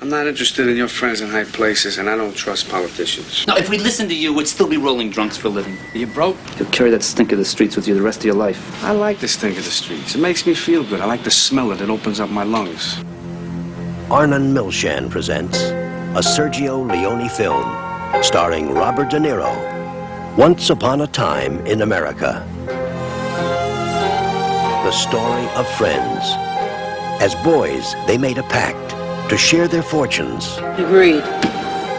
I'm not interested in your friends in high places, and I don't trust politicians. Now, if we listened to you, we'd still be rolling drunks for a living. You broke? You'll carry that stink of the streets with you the rest of your life. I like this stink of the streets. It makes me feel good. I like the smell of it. It opens up my lungs. Arnon Milchan presents a Sergio Leone film starring Robert De Niro, Once Upon a Time in America. The story of friends. As boys, they made a pact to share their fortunes, Agreed.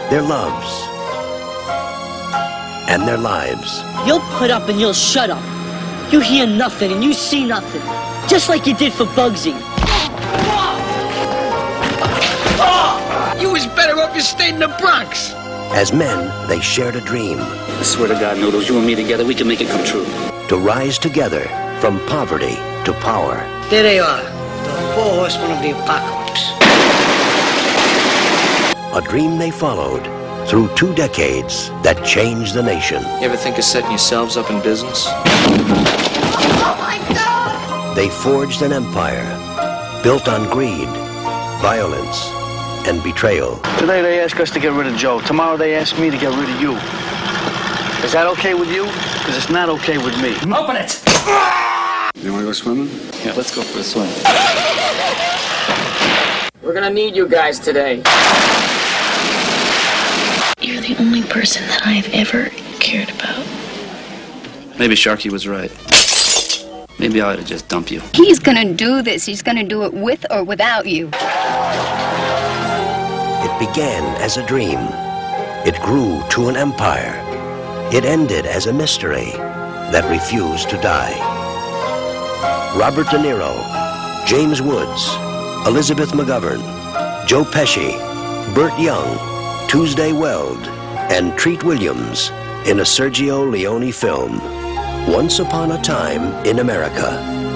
their loves, and their lives. You'll put up and you'll shut up. You hear nothing and you see nothing. Just like you did for Bugsy. You was better off you stayed in the Bronx. As men, they shared a dream I swear to God, Noodles, you and me together, we can make it come true. to rise together from poverty to power. There they are. The four horsemen of the apocalypse. A dream they followed through two decades that changed the nation. You ever think of setting yourselves up in business? They forged an empire built on greed, violence, and betrayal. Today they ask us to get rid of Joe. Tomorrow they ask me to get rid of you. Is that okay with you? Because it's not okay with me. Open it! You want to go swimming? Yeah, let's go for a swim. We're gonna need you guys today. You're the only person that I've ever cared about. Maybe Sharky was right. Maybe I ought to just dump you. He's gonna do this. He's gonna do it with or without you. It began as a dream. It grew to an empire. It ended as a mystery that refused to die. Robert De Niro, James Woods, Elizabeth McGovern, Joe Pesci, Burt Young, Tuesday Weld, and Treat Williams in a Sergio Leone film, Once Upon a Time in America.